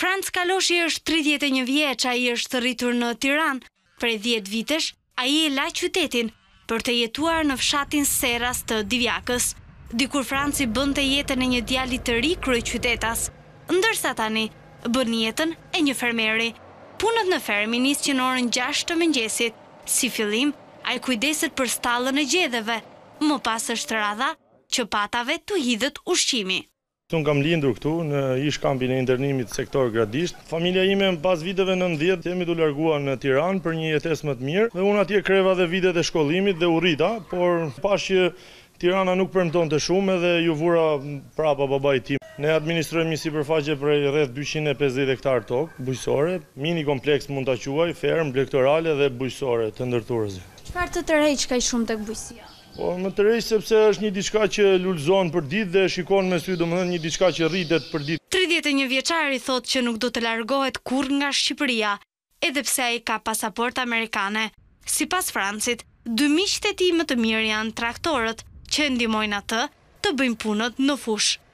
Franc Kaloshi është 31 vjeç, ai është rritur në Tiranë. Prej 10 vitesh, ai e la qytetin për të jetuar në fshatin Seras të Divjakës. Dikur Franci bënte jetën e një djali të ri kryeqytetas, ndërsa tani bën jetën e një fermeri. Punët në fermë i nis që në orën 6 të mëngjesit, si fillim, ai kujdeset për stallën e gjedheve, më pas është radha Që patave t'u hidhet ushqimi. Unë kam lindur këtu, në ish-kampin e internimit Sektor Gradisht. Familja ime, pas viteve nëntëdhjetë, time u largua në Tiranë për një jetesë më të mirë dhe unë atje kreva dhe vitet e shkollimit dhe u rrita, por pashë që Tirana nuk premtonte shumë edhe iu vura prapa babait tim. Ne administrojmë një sipërfaqe prej rreth dyqind e pesëdhjetë hektarë tokë bujqësore, mini kompleks mund ta quaj, fermë, blegtorale dhe bujqësore të ndërthurëse. Çfarë të tërheq kaq shumë tek bujqësia? Po më tërheq sepse është një diçka që lulëzon përditë dhe e shikon me sy, domethënë një diçka që rritet përditë. Tridhjetë e një vjeçari thotë që nuk do të largohet kurrë nga Shqipëria, edhe pse ai ka pasaportë amerikane. Sipas Francit, dy miqtë e tij më të mirë janë traktorët, që e ndihmojnë atë të bëjnë punët në fushë.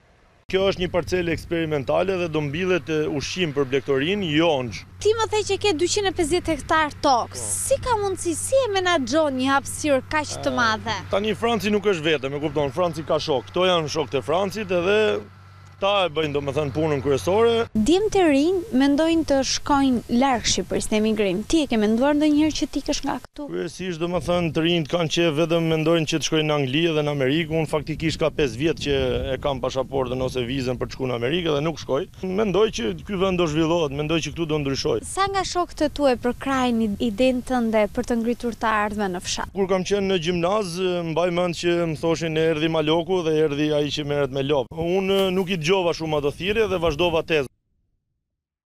Kjo është një parcelë eksperimentale dhe do mbillet ushqim për blegtorinë, jonxhë. Ti më the që ke dyqind e pesëdhjetë hektarë tokë, si ka mundësi, si e menaxhon një hapësirë kaq të madhe? Tani Franci nuk është vetëm, e kupton, Franci ka shokë, këto janë shokët e Francit edhe këta e bëjnë domethënë punën kryesore. Djemtë e rinj mendojnë të shkojnë larg Shqipërisë në emigrim, ti e ke menduar ndonjëherë që të ikësh nga. Kryesisht domethënë të rinjtë kanë qejf vetëm mendojnë që të shkojnë në Angli edhe në Amerikë, unë faktikisht ka pesë vjet që e kam pashaportën ose vizën për të shku në Amerikë edhe nuk shkoj, mendoj që ky vend do zhvillohet, mendoj që këtu do ndryshojë. Sa nga shokët e tuaj përkrahin idenë tënde për të ngritur të ardhmen në fshat? Kur kam qenë në gjimnaz, mbaj mend që më thoshin erdhi maloku dhe erdhi ai që merret me lopë. Unë nuk i dëgjova shumë ato thirrje dhe vazhdova tezën.